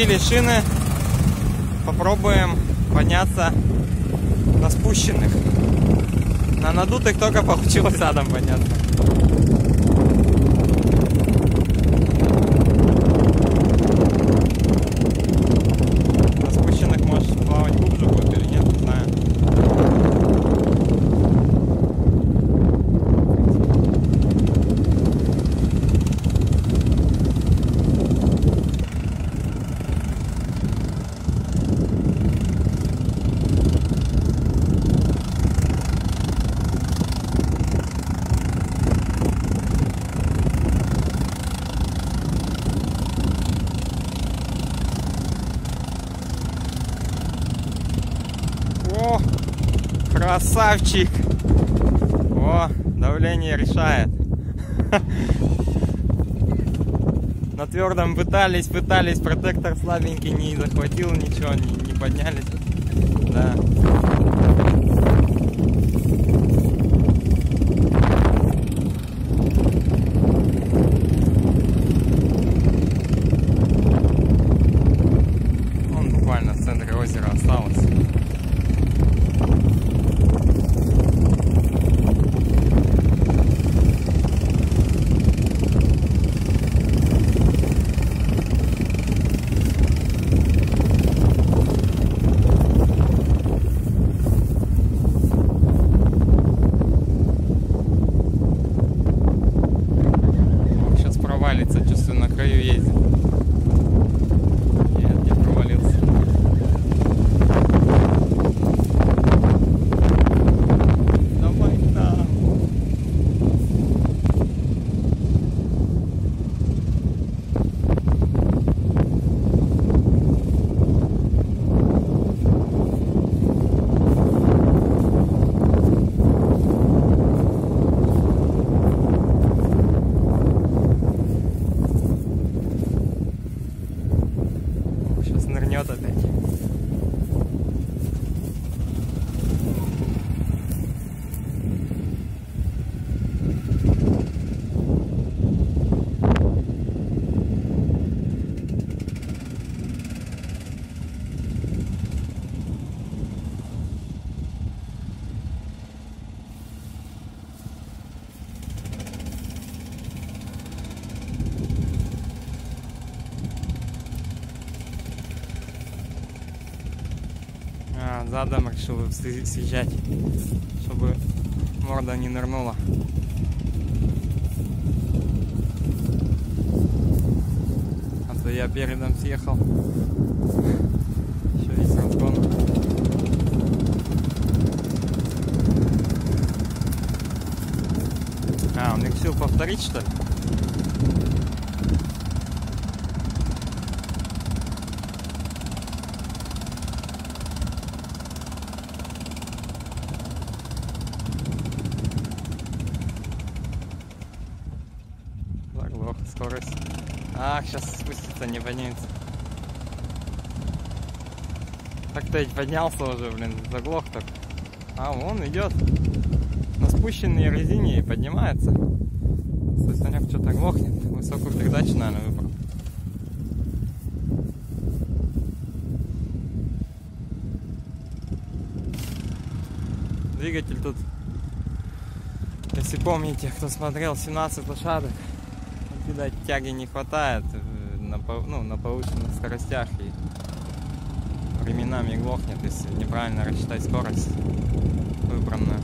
Спустили шины. Попробуем подняться на спущенных. На надутых только получилось задом подняться. Красавчик! О, давление решает. На твердом пытались, пытались, протектор слабенький не захватил ничего, не, не поднялись. Да. чувствую, задом решил съезжать, чтобы морда не нырнула. А то я передом съехал. Еще весь разгон. А, он решил повторить что ли? Заглох скорость. Ах, сейчас спустится, не поднимется. Так-то ведь поднялся уже, блин, заглох так. А, вон идет. На спущенной резине и поднимается. Санек что-то глохнет. Высокую передачу, наверное, выбрал. Двигатель тут, если помните, кто смотрел, 17 лошадок. Видать, тяги не хватает э, на, ну, на повышенных скоростях и временами глохнет, если неправильно рассчитать скорость выбранную.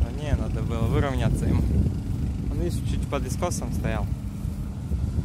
А не, надо было выровняться ему. Он, видишь, чуть под искосом стоял.